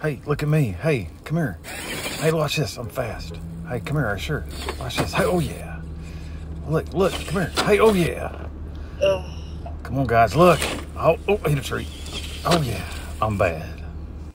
Hey, look at me. Hey, come here. Hey, watch this. I'm fast. Hey, come here. Sure. Watch this. Hey, oh yeah. Look, look. Come here. Hey, oh yeah. Ugh. Come on, guys. Look. Oh, oh, hit a tree. Oh yeah. I'm bad.